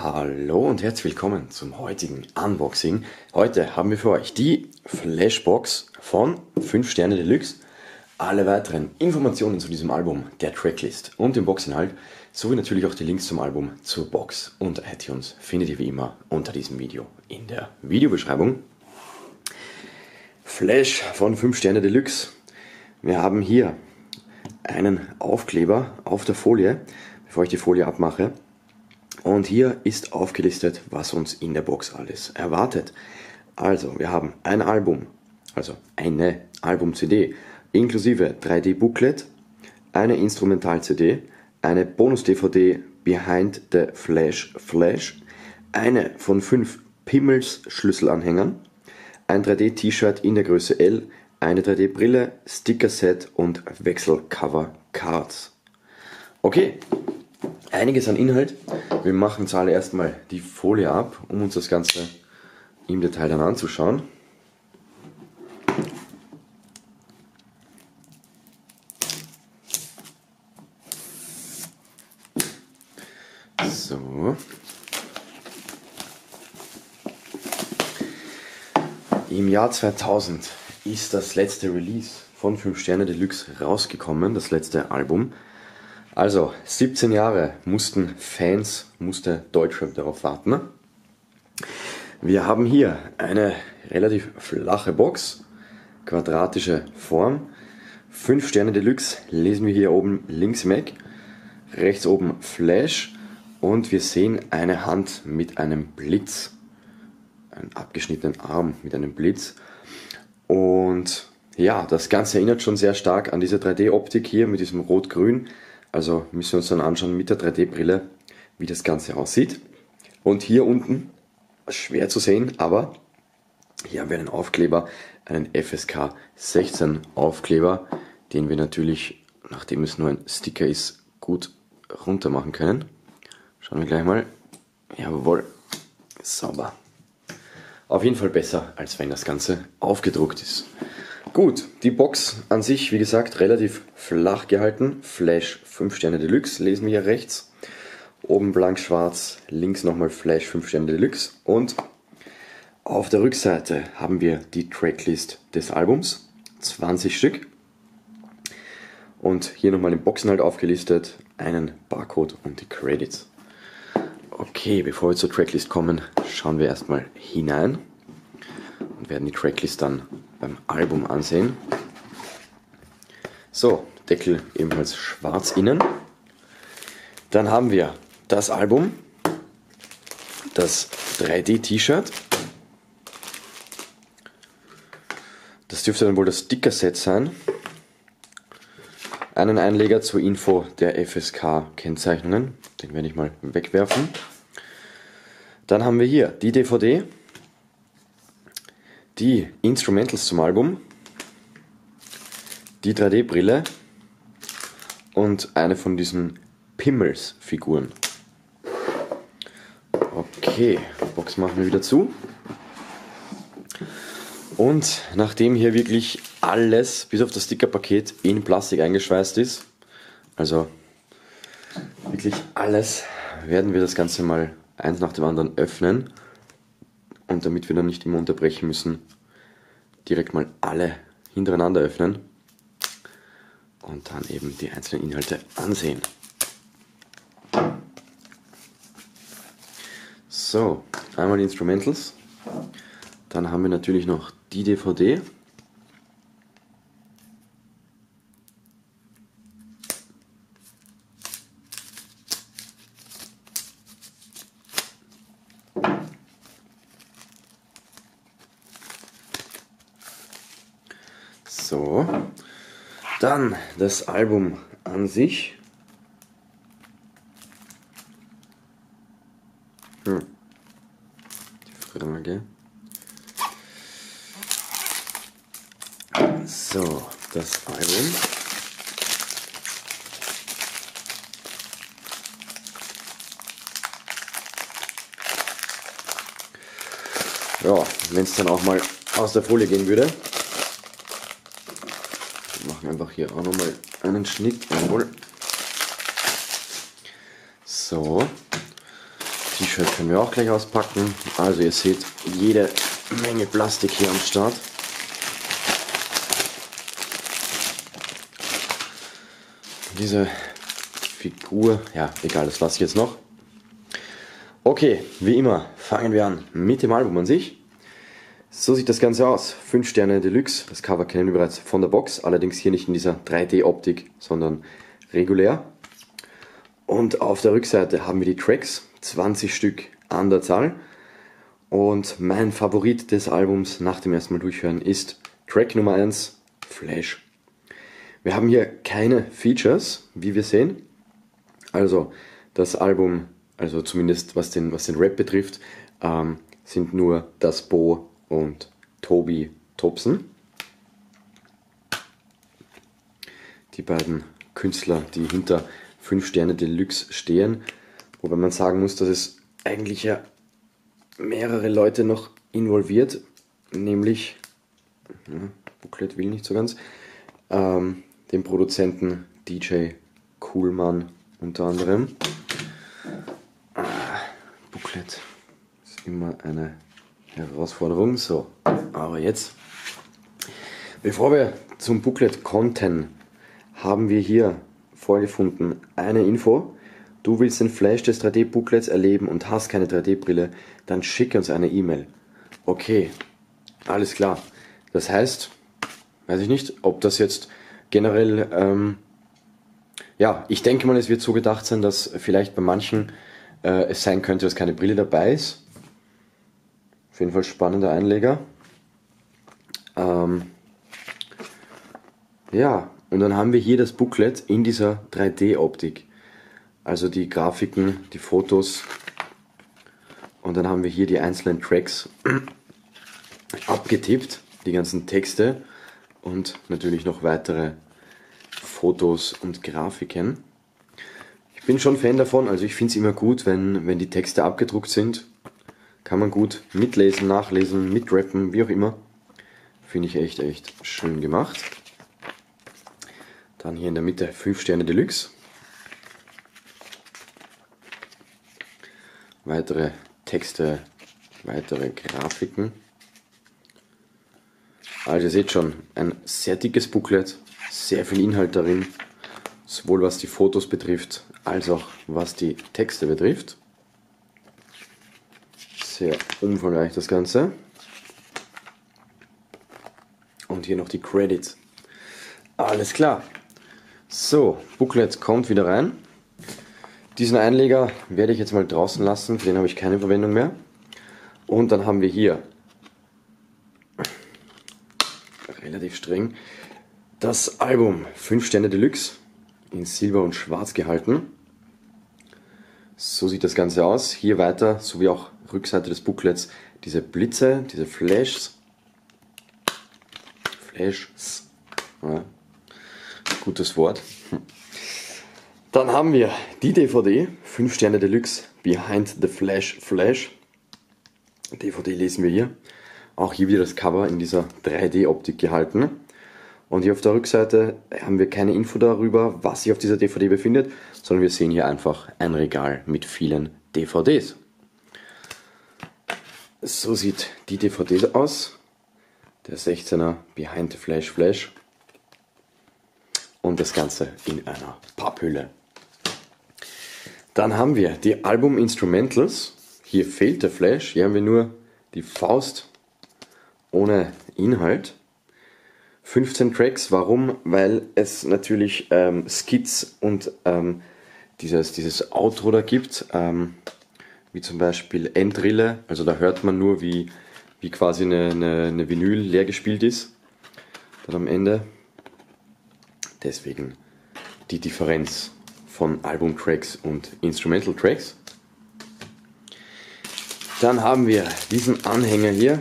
Hallo und herzlich willkommen zum heutigen Unboxing. Heute haben wir für euch die Flashbox von 5 Sterne Deluxe. Alle weiteren Informationen zu diesem Album, der Tracklist und dem Boxinhalt, sowie natürlich auch die Links zum Album, zur Box und iTunes findet ihr wie immer unter diesem Video in der Videobeschreibung. Flash von 5 Sterne Deluxe. Wir haben hier einen Aufkleber auf der Folie, bevor ich die Folie abmache. Und hier ist aufgelistet, was uns in der Box alles erwartet. Also, wir haben ein Album, also eine Album-CD, inklusive 3D-Booklet, eine Instrumental-CD, eine Bonus-DVD Behind the Flash Flash, eine von fünf Pimmels Schlüsselanhängern, ein 3D-T-Shirt in der Größe L, eine 3D-Brille, Sticker-Set und Wechselcover-Cards. Okay, einiges an Inhalt. Wir machen zuallererst mal die Folie ab, um uns das Ganze im Detail dann anzuschauen. So. Im Jahr 2000 ist das letzte Release von 5 Sterne Deluxe rausgekommen, das letzte Album. Also 17 Jahre mussten Fans, musste Deutschrap darauf warten. Wir haben hier eine relativ flache Box, quadratische Form. 5 Sterne Deluxe lesen wir hier oben links Eck, rechts oben Flash und wir sehen eine Hand mit einem Blitz, einen abgeschnittenen Arm mit einem Blitz. Und ja, das Ganze erinnert schon sehr stark an diese 3D-Optik hier mit diesem Rot-Grün. Also müssen wir uns dann anschauen mit der 3D-Brille, wie das Ganze aussieht. Und hier unten, schwer zu sehen, aber hier haben wir einen Aufkleber, einen FSK 16 Aufkleber, den wir natürlich, nachdem es nur ein Sticker ist, gut runter machen können. Schauen wir gleich mal. Jawohl, sauber. Auf jeden Fall besser, als wenn das Ganze aufgedruckt ist. Gut, die Box an sich, wie gesagt, relativ flach gehalten. Flash 5 Sterne Deluxe, lesen wir hier rechts. Oben blank schwarz, links nochmal Flash 5 Sterne Deluxe. Und auf der Rückseite haben wir die Tracklist des Albums, 20 Stück. Und hier nochmal im Boxinhalt aufgelistet, einen Barcode und die Credits. Okay, bevor wir zur Tracklist kommen, schauen wir erstmal hinein und werden die Tracklist dann beim Album ansehen. So, Deckel ebenfalls schwarz innen. Dann haben wir das Album, das 3D-T-Shirt. Das dürfte dann wohl das Sticker-Set sein. Einen Einleger zur Info der FSK-Kennzeichnungen. Den werde ich mal wegwerfen. Dann haben wir hier die DVD, die Instrumentals zum Album, die 3D-Brille und eine von diesen Pimmels-Figuren. Okay, Box machen wir wieder zu. Und nachdem hier wirklich alles, bis auf das Stickerpaket, in Plastik eingeschweißt ist, also wirklich alles, werden wir das Ganze mal eins nach dem anderen öffnen. Und damit wir dann nicht immer unterbrechen müssen, direkt mal alle hintereinander öffnen und dann eben die einzelnen Inhalte ansehen. So, einmal die Instrumentals. Dann haben wir natürlich noch die DVD. Dann das Album an sich. Hm. Die Frage. So, das Album. Ja, wenn es dann auch mal aus der Folie gehen würde. Einfach hier auch nochmal einen Schnitt. Jawohl. So. T-Shirt können wir auch gleich auspacken. Also ihr seht jede Menge Plastik hier am Start. Diese Figur, ja egal, das lasse ich jetzt noch. Okay, wie immer fangen wir an mit dem Album an sich. So sieht das Ganze aus. 5 Sterne Deluxe. Das Cover kennen wir bereits von der Box, allerdings hier nicht in dieser 3D-Optik, sondern regulär. Und auf der Rückseite haben wir die Tracks, 20 Stück an der Zahl. Und mein Favorit des Albums nach dem ersten Mal durchhören ist Track Nummer 1, Flash. Wir haben hier keine Features, wie wir sehen. Also das Album, also zumindest was den, was den Rap betrifft, ähm, sind nur das Bo und Toby Thompson. Die beiden Künstler, die hinter 5 Sterne Deluxe stehen. Wobei man sagen muss, dass es eigentlich ja mehrere Leute noch involviert, nämlich, ja, Booklet will nicht so ganz, ähm, den Produzenten DJ Coolmann unter anderem. Ah, Booklet ist immer eine Herausforderung. So, aber jetzt, bevor wir zum Booklet Content haben wir hier vorgefunden eine Info. Du willst den Flash des 3D-Booklets erleben und hast keine 3D-Brille, dann schick uns eine E-Mail. Okay, alles klar. Das heißt, weiß ich nicht, ob das jetzt generell, ähm, ja, ich denke mal, es wird so gedacht sein, dass vielleicht bei manchen äh, es sein könnte, dass keine Brille dabei ist. Auf jeden Fall spannender Einleger. Ähm, ja, und dann haben wir hier das Booklet in dieser 3D-Optik. Also die Grafiken, die Fotos. Und dann haben wir hier die einzelnen Tracks abgetippt, die ganzen Texte und natürlich noch weitere Fotos und Grafiken. Ich bin schon Fan davon, also ich finde es immer gut, wenn, wenn die Texte abgedruckt sind. Kann man gut mitlesen, nachlesen, mitrappen, wie auch immer. Finde ich echt, echt schön gemacht. Dann hier in der Mitte 5 Sterne Deluxe. Weitere Texte, weitere Grafiken. Also ihr seht schon, ein sehr dickes Booklet, sehr viel Inhalt darin, sowohl was die Fotos betrifft, als auch was die Texte betrifft. Sehr umfangreich das Ganze. Und hier noch die Credits. Alles klar. So, Booklet kommt wieder rein. Diesen Einleger werde ich jetzt mal draußen lassen, für den habe ich keine Verwendung mehr. Und dann haben wir hier relativ streng das Album 5 Sterne Deluxe in Silber und Schwarz gehalten. So sieht das Ganze aus. Hier weiter, sowie auch Rückseite des Booklets, diese Blitze, diese Flashs. Flashs. Ja, gutes Wort. Dann haben wir die DVD, 5 Sterne Deluxe, Behind the Flash Flash. DVD lesen wir hier. Auch hier wieder das Cover in dieser 3D-Optik gehalten. Und hier auf der Rückseite haben wir keine Info darüber, was sich auf dieser DVD befindet, sondern wir sehen hier einfach ein Regal mit vielen DVDs. So sieht die DVD aus. Der 16er Behind the Flash Flash und das Ganze in einer Papphülle. Dann haben wir die Album Instrumentals. Hier fehlt der Flash. Hier haben wir nur die Faust ohne Inhalt. 15 Tracks. Warum? Weil es natürlich ähm, Skits und ähm, dieses, dieses Outro da gibt, ähm, wie zum Beispiel Endrille. Also da hört man nur, wie, wie quasi eine, eine, eine Vinyl leer gespielt ist. Dann am Ende Deswegen die Differenz von Albumtracks und Instrumental Tracks. Dann haben wir diesen Anhänger hier,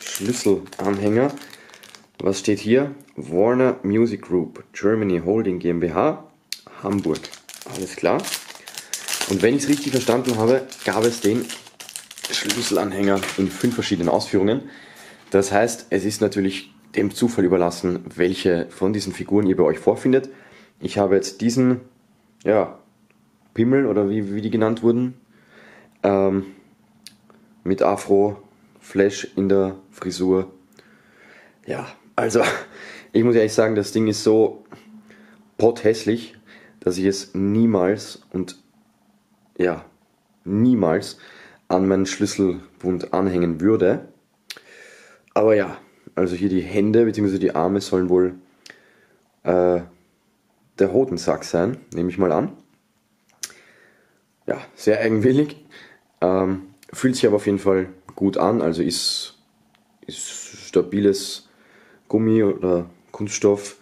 Schlüsselanhänger. Was steht hier? Warner Music Group, Germany Holding GmbH, Hamburg. Alles klar. Und wenn ich es richtig verstanden habe, gab es den Schlüsselanhänger in fünf verschiedenen Ausführungen. Das heißt, es ist natürlich dem Zufall überlassen, welche von diesen Figuren ihr bei euch vorfindet. Ich habe jetzt diesen, ja, Pimmel oder wie, wie die genannt wurden, Ähm, mit Afro, Flash in der Frisur. Ja, also ich muss ehrlich sagen, das Ding ist so pothässlich, dass ich es niemals und ja, niemals an meinen Schlüsselbund anhängen würde. Aber ja, also hier die Hände bzw. die Arme sollen wohl äh, der Hodensack sein, nehme ich mal an. Ja, sehr eigenwillig. Ähm, fühlt sich aber auf jeden Fall gut an, also ist, ist stabiles Gummi oder Kunststoff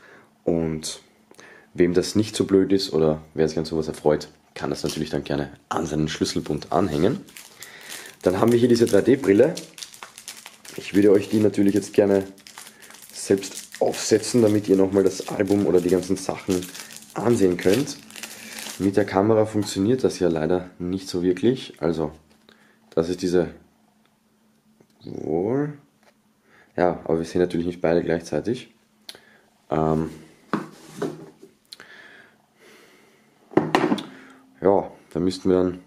und wem das nicht so blöd ist oder wer sich an sowas erfreut, kann das natürlich dann gerne an seinen Schlüsselbund anhängen. Dann haben wir hier diese 3D-Brille. Ich würde euch die natürlich jetzt gerne selbst aufsetzen, damit ihr nochmal das Album oder die ganzen Sachen ansehen könnt. Mit der Kamera funktioniert das ja leider nicht so wirklich. Also, das ist diese. Ja, aber wir sehen natürlich nicht beide gleichzeitig. Ähm ja, da müssten wir dann,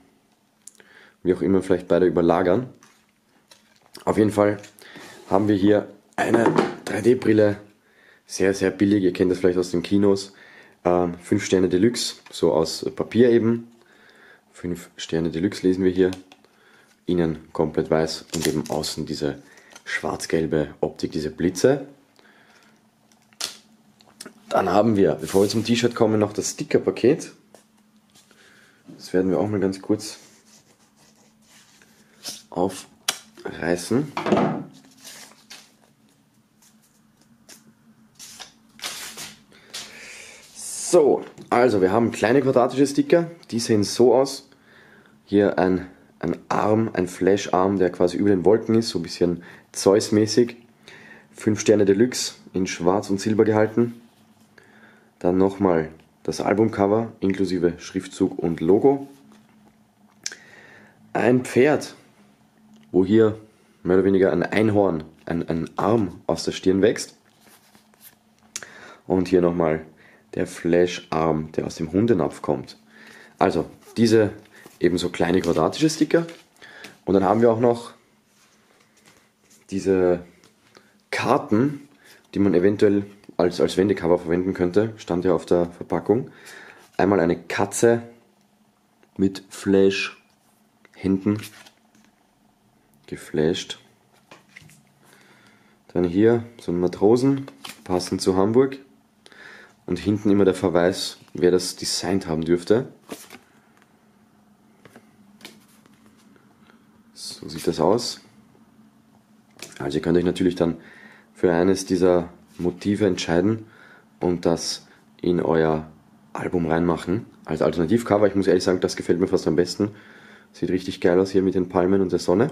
wie auch immer, vielleicht beide überlagern. Auf jeden Fall haben wir hier eine 3D-Brille, sehr, sehr billig. Ihr kennt das vielleicht aus den Kinos. 5 ähm, Sterne Deluxe, so aus Papier eben. 5 Sterne Deluxe lesen wir hier. Innen komplett weiß und eben außen diese schwarz-gelbe Optik, diese Blitze. Dann haben wir, bevor wir zum T-Shirt kommen, noch das Sticker-Paket. Das werden wir auch mal ganz kurz aufreißen. So, also wir haben kleine quadratische Sticker, die sehen so aus. Hier ein, ein Arm, ein Flash-Arm, der quasi über den Wolken ist, so ein bisschen Zeus-mäßig. 5 Sterne Deluxe in schwarz und silber gehalten. Dann nochmal das Albumcover inklusive Schriftzug und Logo. Ein Pferd, wo hier mehr oder weniger ein Einhorn, ein, ein Arm aus der Stirn wächst. Und hier nochmal der Flash-Arm, der aus dem Hundenapf kommt. Also diese ebenso kleine quadratische Sticker. Und dann haben wir auch noch diese Karten, die man eventuell als, als Wendecover verwenden könnte, stand ja auf der Verpackung. Einmal eine Katze mit Flash-Händen, geflasht. Dann hier so ein Matrosen, passend zu Hamburg und hinten immer der Verweis, wer das designt haben dürfte. So sieht das aus. Also ihr könnt euch natürlich dann für eines dieser Motive entscheiden und das in euer Album reinmachen. Als Alternativcover, ich muss ehrlich sagen, das gefällt mir fast am besten. Sieht richtig geil aus hier mit den Palmen und der Sonne.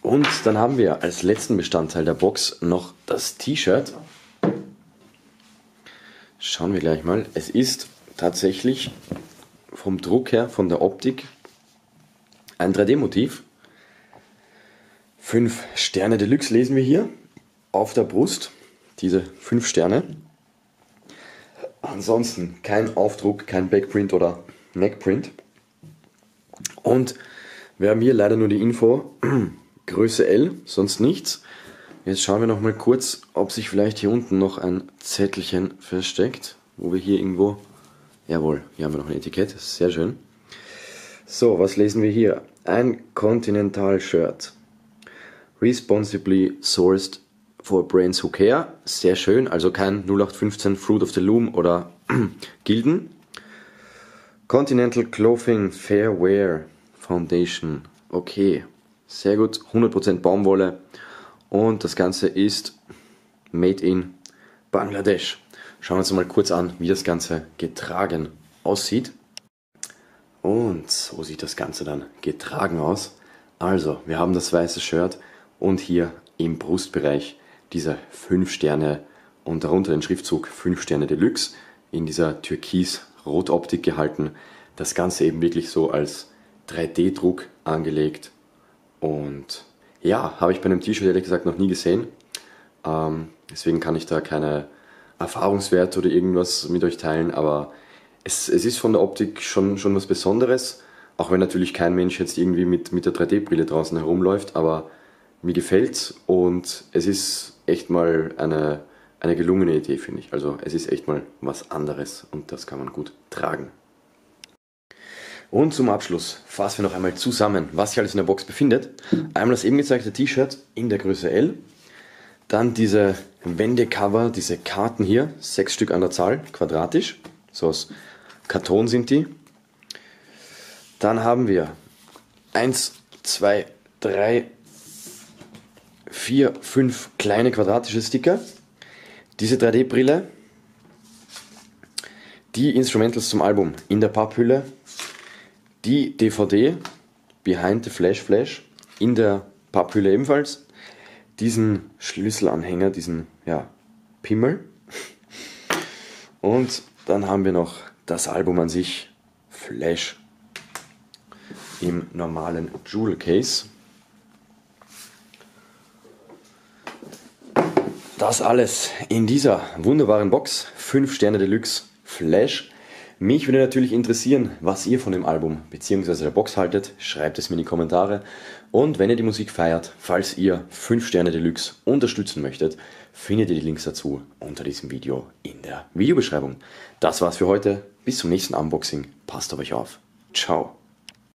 Und dann haben wir als letzten Bestandteil der Box noch das T-Shirt. Schauen wir gleich mal. Es ist tatsächlich vom Druck her, von der Optik, ein 3D-Motiv. 5 Sterne Deluxe lesen wir hier auf der Brust. Diese 5 Sterne. Ansonsten kein Aufdruck, kein Backprint oder Neckprint. Und wir haben hier leider nur die Info, Größe L, sonst nichts. Jetzt schauen wir noch mal kurz, ob sich vielleicht hier unten noch ein Zettelchen versteckt, wo wir hier irgendwo... Jawohl, hier haben wir noch ein Etikett, sehr schön. So, was lesen wir hier? Ein Continental-Shirt. Responsibly sourced for brands who care. Sehr schön, also kein 0815 Fruit of the Loom oder Gilden. Continental Clothing Fair Wear Foundation. Okay, sehr gut. 100% Baumwolle. Und das Ganze ist made in Bangladesch. Schauen wir uns mal kurz an, wie das Ganze getragen aussieht. Und so sieht das Ganze dann getragen aus. Also, wir haben das weiße Shirt und hier im Brustbereich diese 5 Sterne und darunter den Schriftzug 5 Sterne Deluxe in dieser türkis-rot-Optik gehalten. Das Ganze eben wirklich so als 3D-Druck angelegt und ja, habe ich bei einem T-Shirt ehrlich gesagt noch nie gesehen. Ähm, deswegen kann ich da keine Erfahrungswerte oder irgendwas mit euch teilen, aber es, es ist von der Optik schon, schon was Besonderes. Auch wenn natürlich kein Mensch jetzt irgendwie mit, mit der 3D-Brille draußen herumläuft, aber mir gefällt's und es ist echt mal eine, eine gelungene Idee, finde ich. Also es ist echt mal was anderes und das kann man gut tragen. Und zum Abschluss fassen wir noch einmal zusammen, was sich alles in der Box befindet. Einmal das eben gezeigte T-Shirt in der Größe L, dann diese Wendecover, diese Karten hier, sechs Stück an der Zahl, quadratisch, so aus Karton sind die. Dann haben wir eins, zwei, drei, vier, fünf kleine quadratische Sticker, diese 3D-Brille, die Instrumentals zum Album. In der Papphülle, die DVD Behind the Flash Flash in der Papphülle ebenfalls, diesen Schlüsselanhänger, diesen ja, Pimmel. Und dann haben wir noch das Album an sich, Flash, im normalen Jewel Case. Das alles in dieser wunderbaren Box. 5 Sterne Deluxe Flash. Mich würde natürlich interessieren, was ihr von dem Album bzw. der Box haltet. Schreibt es mir in die Kommentare. Und wenn ihr die Musik feiert, falls ihr 5 Sterne Deluxe unterstützen möchtet, findet ihr die Links dazu unter diesem Video in der Videobeschreibung. Das war's für heute. Bis zum nächsten Unboxing. Passt auf euch auf. Ciao.